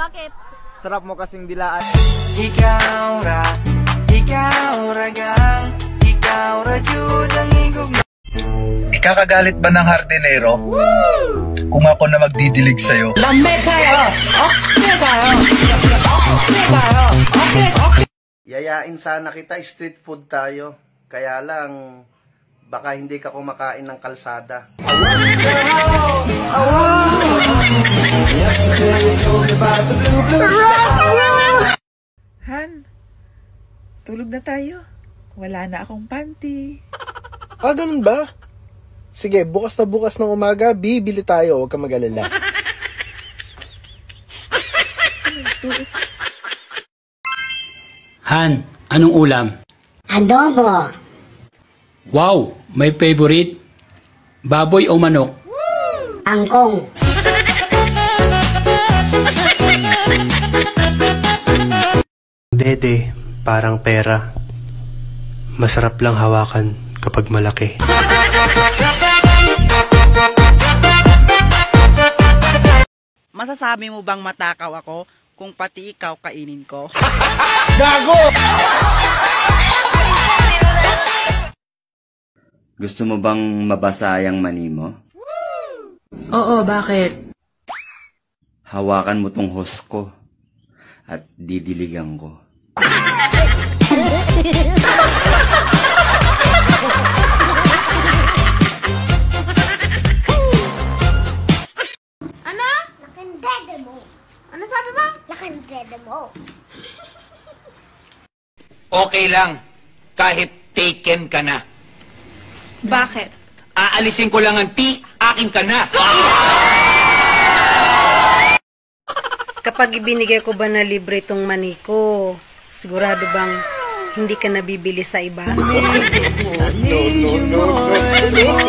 Bakit? Sarap mo kasing dilaan. Ikaw ra, ikaw ra gang, ikaw ra jud ang higog Ikakagalit ba ng hardinero? Kung ako na magdidilig sa'yo. Yayain sana kita, street food tayo. Kaya lang, baka hindi ka kumakain ng kalsada. Han, tulog na tayo. Wala na akong panty. Ah, ganun ba? Sige, bukas na bukas ng umaga, bibili tayo. Huwag ka mag-alala. Han, anong ulam? Adobo. Wow, may favorite? Baboy o manok? Angkong. Dede, parang pera. Masarap lang hawakan kapag malaki. Masasabi mo bang matakaw ako kung pati ikaw kainin ko? Gusto mo bang mabasa ang mani mo? Oo, bakit? Hawakan mo tong hose ko at didiligan ko. Ano? Lakandede mo. Ano sabi mo? Lakandede mo. Okay lang. Kahit taken ka na. Bakit? Aalisin ko lang ang T, akin ka na. Kapag ibinigay ko ba na libre itong mani ko, sigurado bang hindi ka nabibili sa iba? no, no, no, no.